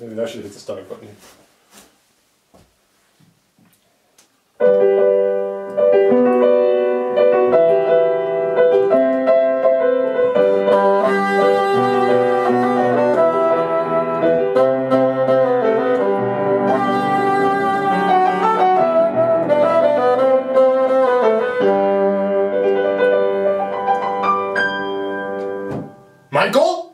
Maybe I should hit the start button. Michael?